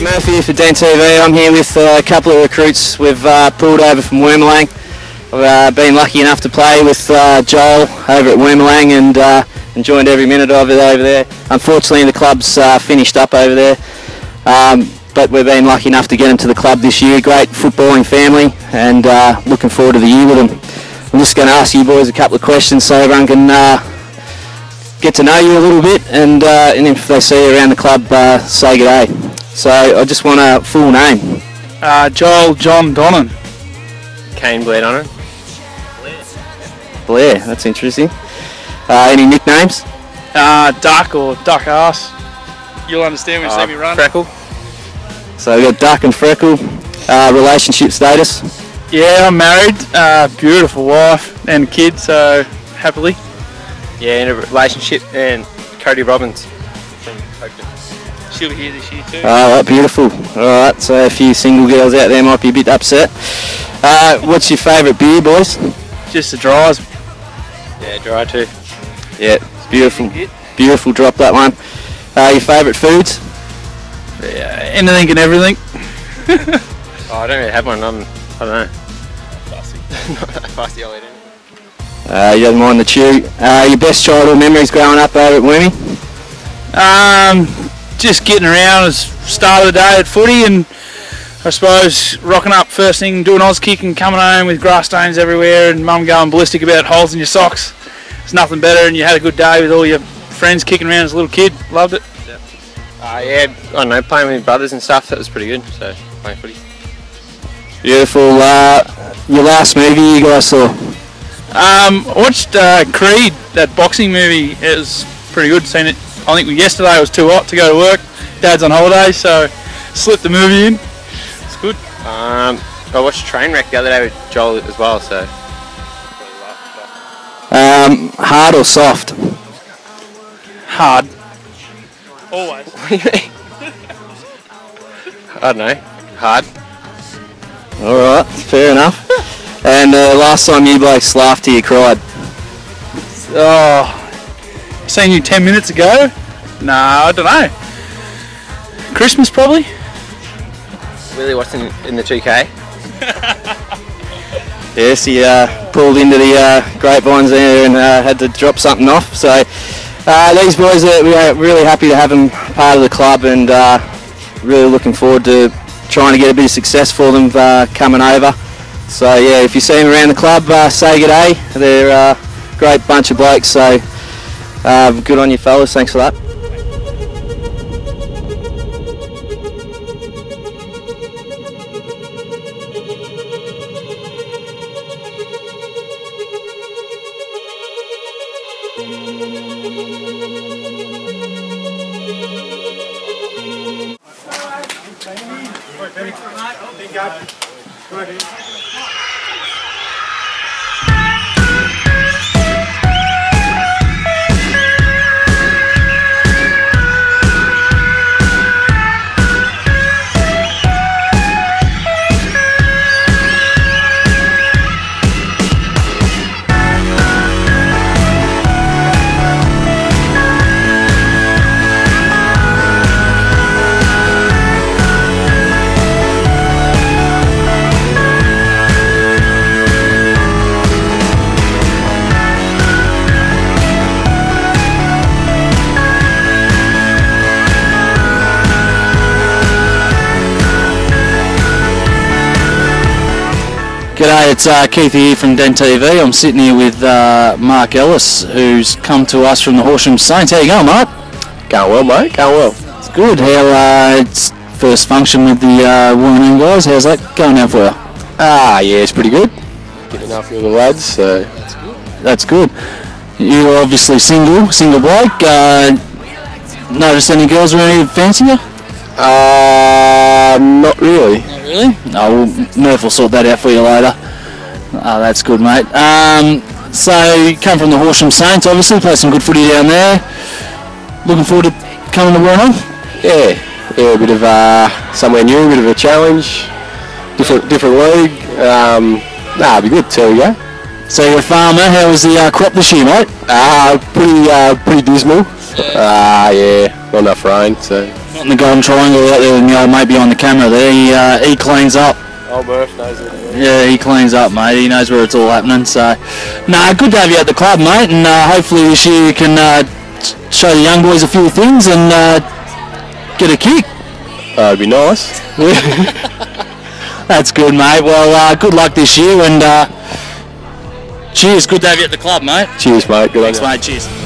Murphy uh, for Den TV. I'm here with uh, a couple of recruits we've uh, pulled over from Wormalang. I've uh, been lucky enough to play with uh, Joel over at Wormalang and enjoyed every minute of it over there. Unfortunately the club's finished up over there. Um, but we've been lucky enough to get them to the club this year. Great footballing family, and uh, looking forward to the year with them. I'm just going to ask you boys a couple of questions so everyone can uh, get to know you a little bit, and, uh, and if they see you around the club, uh, say good day. So I just want a full name. Uh, Joel John Donnan. Kane Blair on it. Blair, that's interesting. Uh, any nicknames? Uh, Duck or Duck Ass. You'll understand when you Uh, see me run. Freckle. So we've got Duck and Freckle. Uh, relationship status? Yeah, I'm married. Uh, beautiful wife and kid, so happily. Yeah, in a relationship and Cody Robbins from Oakland. She'll be here this year too. All right, beautiful. All right, so a few single girls out there might be a bit upset. Uh, what's your favourite beer, boys? Just the dries. Yeah, dry too. Yeah, it's beautiful. Beautiful drop that one. Uh, your favourite foods? Yeah, anything and everything. Oh, I don't really have one. I'm, I don't know. Fussy. Not that fussy, I'll eat it. Uh, you don't mind the chew. Uh, your best childhood memories growing up over at Wormy? Um, just getting around as start of the day at footy and I suppose rocking up first thing, doing Auskick and coming home with grass stains everywhere and mum going ballistic about holes in your socks. It's nothing better and you had a good day with all your friends kicking around as a little kid. Loved it. Uh, yeah, I don't know, playing with brothers and stuff, that was pretty good. So, playing footy. Beautiful. Uh, your last movie you guys saw? Um, I watched uh, Creed, that boxing movie. It was pretty good. Seen it. I think yesterday it was too hot to go to work. Dad's on holiday, so slipped the movie in. It's good. Um, I watched Trainwreck the other day with Joel as well, so. Um, hard or soft? Hard. Always. What do you mean? I don't know. Hard. All right, fair enough. and uh, last time you blokes laughed till you cried? Oh, seen you ten minutes ago? Nah, I don't know. Christmas probably. Really, what's in, in the 2K? Yes, he uh, pulled into the uh, grapevines there and uh, had to drop something off. So uh, these boys, are, we are really happy to have them part of the club and uh, really looking forward to trying to get a bit of success for them uh, coming over. So yeah, if you see them around the club, uh, say good day. They're a uh, great bunch of blokes. So uh, good on you fellas. Thanks for that. Thank you. Go ahead. G'day, it's uh, Keith here from Den TV. I'm sitting here with uh, Mark Ellis, who's come to us from the Horsham Saints. How you going, Mark? Going well, mate. Going well. It's good. How uh, it's first function with the uh, Woorinen guys? How's that going now for you? Ah, yeah, it's pretty good. Getting enough with the lads, so That's good. That's good. You're obviously single, single bloke. Uh, notice any girls around here fancy you? Uh, not really. Not really? No, well, Murph will sort that out for you later. Oh, that's good, mate. Um, so come from the Horsham Saints, obviously, play some good footy down there. Looking forward to coming to Warren. Yeah, yeah, a bit of uh, somewhere new, a bit of a challenge, different different league. Um, nah, it'll be good. There we go. So you're a farmer. How was the uh, crop this year, mate? Uh, pretty uh, pretty dismal. Ah, yeah, not enough rain, so Not in the golden triangle out there, and the old mate behind the camera there. He, uh, he cleans up. Old Murph knows it. Yeah, he cleans up, mate. He knows where it's all happening. So, nah, good to have you at the club, mate. And uh, hopefully this year you can uh, show the young boys a few things and uh, get a kick. Uh, it'd be nice. That's good, mate. Well, uh, good luck this year and uh, cheers. Good to have you at the club, mate. Cheers, mate. Good Thanks, on you. mate. Cheers.